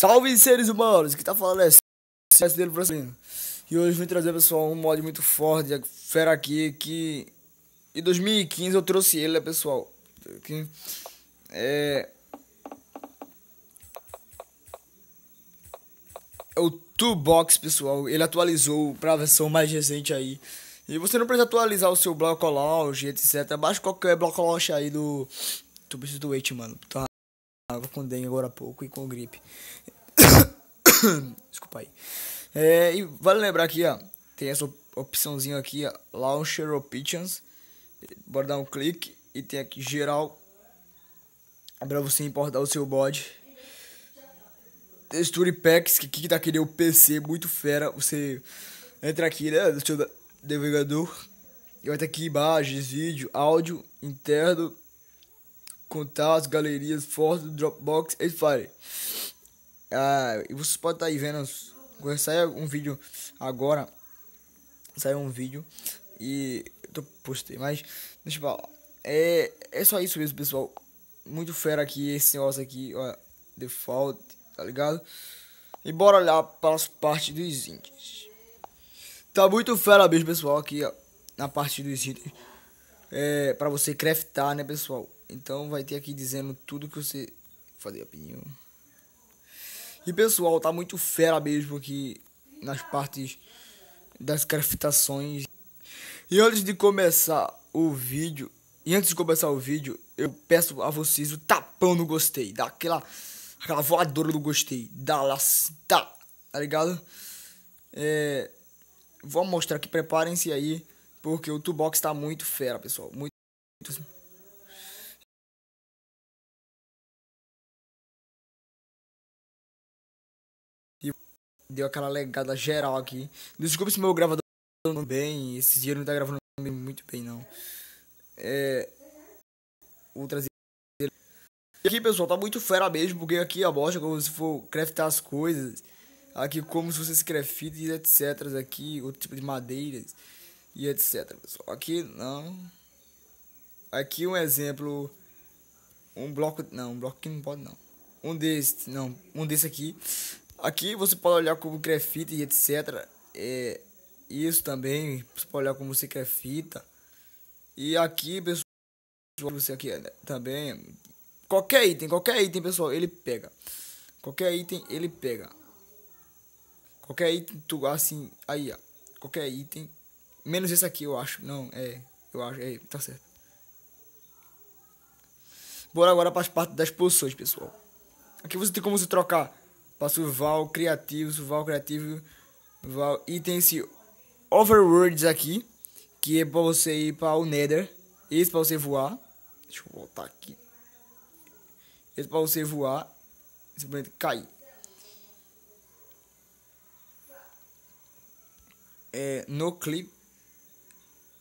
Salve seres humanos, que tá falando é dele brasileiro. E hoje vim trazer pessoal um mod muito forte, fera aqui que em 2015 eu trouxe ele, né, pessoal. Aqui, é é o Toolbox, pessoal. Ele atualizou para a versão mais recente aí. E você não precisa atualizar o seu bloco launch, etc. Baixa qualquer bloco launch aí do Tu precisa do wait, mano. Tá Tava com dengue agora há pouco e com gripe. Desculpa aí. É, e vale lembrar aqui, ó. Tem essa opçãozinha aqui, ó. Launcher Options. Bora dar um clique. E tem aqui geral. Pra você importar o seu bode. Texture Packs, que aqui tá aquele o PC muito fera. Você entra aqui, né? Do seu navegador. E vai ter aqui imagens, vídeo, áudio, interno contatos, galerias, fotos, Dropbox e Fire. Ah, e vocês podem estar tá aí vendo, sai um vídeo agora, saiu um vídeo e eu postei, mas deixa eu falar. É, é só isso mesmo, pessoal. Muito fera aqui, esse negócio aqui, ó, default, tá ligado? E bora olhar para as partes dos itens. Tá muito fera mesmo, pessoal, aqui, ó, na parte dos itens. É, para você craftar, né, pessoal? Então vai ter aqui dizendo tudo que você fazer opinião. E pessoal, tá muito fera mesmo aqui nas partes das craftações. E antes de começar o vídeo, e antes de começar o vídeo, eu peço a vocês o tapão no gostei, dá aquela aquela voadora do gostei, dá lá, tá, tá ligado? É, vou mostrar aqui, preparem-se aí, porque o toolbox tá muito fera, pessoal, muito, muito deu aquela legada geral aqui. Desculpa se meu gravador não bem, esse dia não tá gravando muito bem não. É. Vou trazer. Aqui pessoal, tá muito fera mesmo, porque aqui a bosta, como se for craftar as coisas. Aqui como se você se e etc. Aqui, outro tipo de madeiras e etc. Pessoal. Aqui não. Aqui um exemplo. Um bloco. Não, um bloco que não pode não. Um desse, não. Um desse aqui. Aqui você pode olhar como grafite e etc. É, isso também, você pode olhar como quer fita. E aqui, pessoal, você aqui né, também. Qualquer item, qualquer item, pessoal, ele pega. Qualquer item, ele pega. Qualquer item, tu, assim, aí, ó. Qualquer item. Menos esse aqui, eu acho. Não, é. Eu acho, é, tá certo. Bora agora para as partes das posições, pessoal. Aqui você tem como se trocar Passo Val Criativo, Val Criativo, Val. E tem esse Overworlds aqui, que é pra você ir para o Nether. Esse pra você voar. Deixa eu voltar aqui. Esse pra você voar. Simplesmente cair. É, no clip.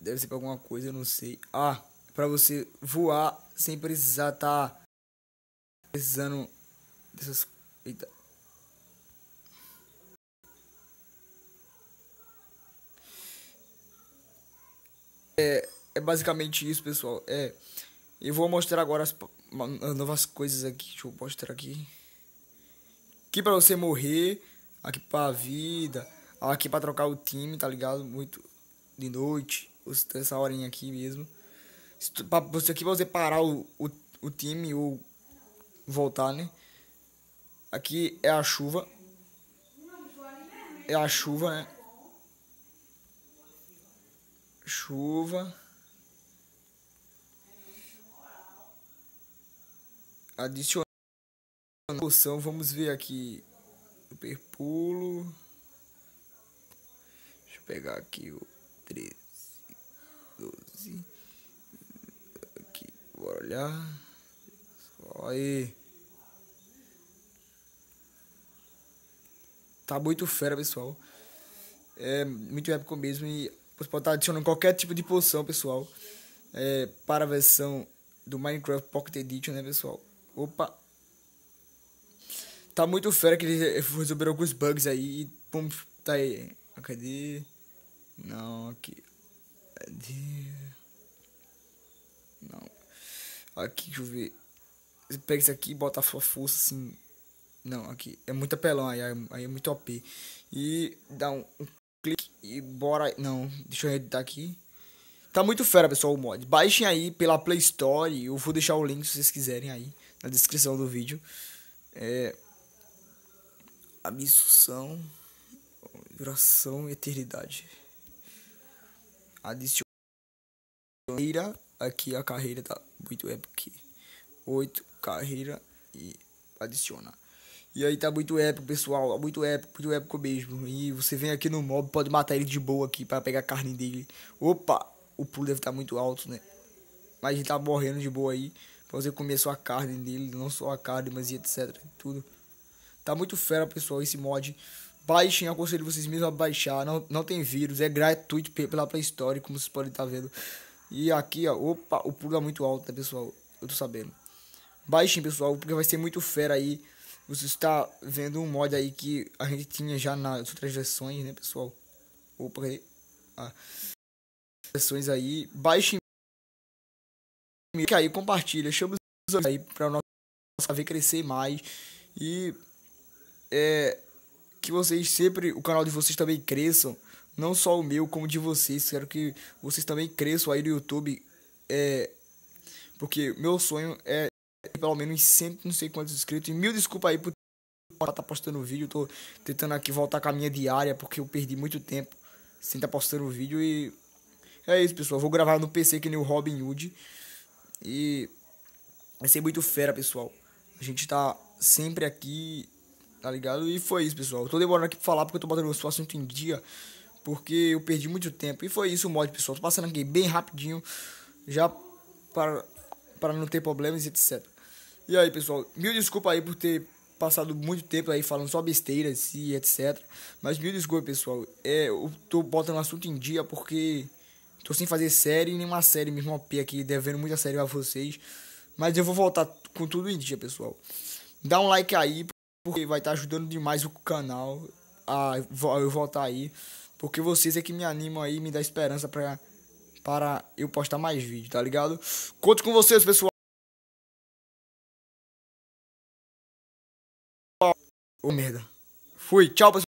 Deve ser pra alguma coisa, eu não sei. Ah, pra você voar sem precisar tá precisando dessas. Eita. É, é basicamente isso, pessoal. É, eu vou mostrar agora as, as novas coisas aqui. Deixa eu mostrar aqui. Aqui pra você morrer. Aqui pra vida. Aqui pra trocar o time, tá ligado? Muito de noite. Essa horinha aqui mesmo. Pra você aqui pra você parar o, o, o time ou voltar, né? Aqui é a chuva. É a chuva, né? Chuva. Adicionar poção, vamos ver aqui. Super pulo. Deixa eu pegar aqui o 13, 12. Aqui, bora olhar. Aí. Tá muito fera, pessoal. É muito épico mesmo e você pode estar adicionando qualquer tipo de poção, pessoal. É, para a versão do Minecraft Pocket Edition, né, pessoal? Opa! Tá muito fera que eles resolveram alguns bugs aí. E pum, tá aí. Cadê? Não, aqui. Cadê? Não. Aqui, deixa eu ver. Você pega isso aqui e bota a sua força assim. Não, aqui. É muito apelão aí, aí é muito OP. E dá um, um e bora. Não, deixa eu editar aqui. Tá muito fera, pessoal, o mod. Baixem aí pela Play Store. Eu vou deixar o link se vocês quiserem aí na descrição do vídeo. É. Absorção. Duração eternidade. Adiciona. Aqui a carreira tá muito épica. 8 carreira e adiciona. E aí tá muito épico, pessoal. Muito épico, muito épico mesmo. E você vem aqui no mob, pode matar ele de boa aqui para pegar a carne dele. Opa! O pulo deve estar tá muito alto, né? Mas gente tá morrendo de boa aí. Pra você comer só a carne dele, não só a carne, mas etc. Tudo. Tá muito fera, pessoal, esse mod. Baixem, aconselho vocês mesmos a baixar. Não, não tem vírus, é gratuito pela Play Store, como vocês podem estar tá vendo. E aqui, ó, opa, o pulo é muito alto, né, pessoal? Eu tô sabendo. Baixem, pessoal, porque vai ser muito fera aí. Você está vendo um mod aí que a gente tinha já nas outras versões, né, pessoal? Opa, aí. Ah. Versões aí. Baixem. Que aí, compartilha. Chama os aí para nós ver crescer mais. E é, que vocês sempre, o canal de vocês também cresçam. Não só o meu, como de vocês. Quero que vocês também cresçam aí no YouTube. É, porque meu sonho é pelo menos cento não sei quantos inscritos. E mil desculpa aí por estar tá postando vídeo. Tô tentando aqui voltar com a minha diária porque eu perdi muito tempo sem estar tá postando vídeo. E é isso, pessoal. Vou gravar no PC que nem o Robin Hood. E vai ser muito fera, pessoal. A gente tá sempre aqui, tá ligado? E foi isso, pessoal. Eu tô demorando aqui pra falar porque eu tô botando o assunto em dia. Porque eu perdi muito tempo. E foi isso o mod, pessoal. Tô passando aqui bem rapidinho. Já para para não ter problemas, etc. E aí, pessoal, mil desculpa aí por ter passado muito tempo aí falando só besteiras e etc. Mas mil desculpa, pessoal. É, eu tô botando o assunto em dia porque tô sem fazer série, nenhuma série mesmo OP aqui, devendo muita série pra vocês. Mas eu vou voltar com tudo em dia, pessoal. Dá um like aí, porque vai estar tá ajudando demais o canal a eu voltar aí. Porque vocês é que me animam aí, me dá esperança pra para eu postar mais vídeos, tá ligado? Conto com vocês, pessoal. Ô, merda. Fui. Tchau, pessoal.